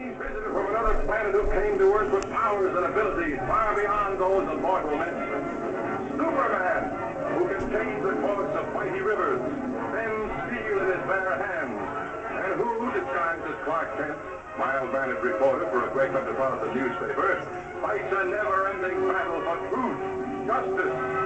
strange visitor from another planet who came to Earth with powers and abilities far beyond those of mortal men. Superman, who can change the course of mighty rivers, bend steel in his bare hands, and who, disguised as Clark Kent, mild-mannered reporter for a great metropolitan newspaper, fights a never-ending battle for truth, justice.